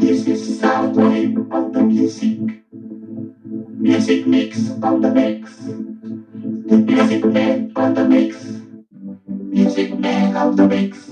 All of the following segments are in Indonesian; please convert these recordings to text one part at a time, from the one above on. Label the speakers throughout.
Speaker 1: This is Soundwave of the music. Music mix on the mix. The music man on the mix. Music man on the mix.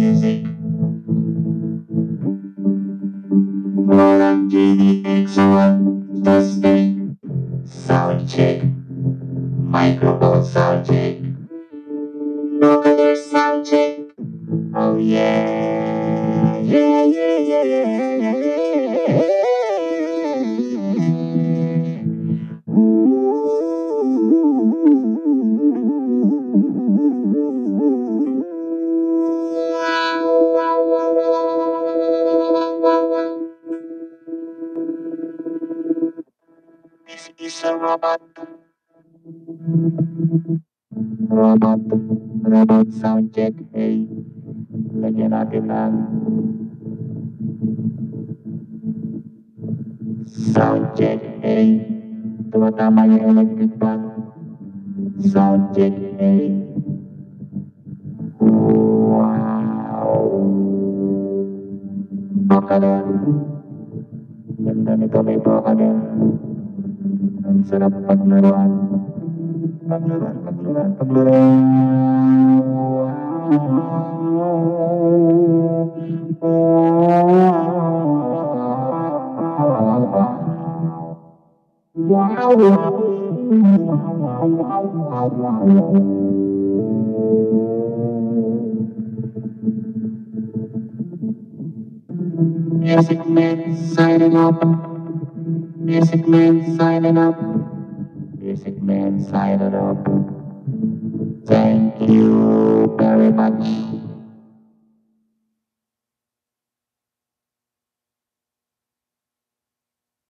Speaker 1: music. Roland GDX1 testing. Sound check. Microphone sound check. Vocal sound check. Oh yeah. Is a robot. Robot. Robot sound check. Hey. Natin ng sound check. Hey. Tumatama yung electric fan. Sound check. Hey. Wow. Baka din. Ganda nito may baka Paglaruan, paglaruan, paglaruan. Music man signing up. Music man signing up. Music man signing up. Thank you very much.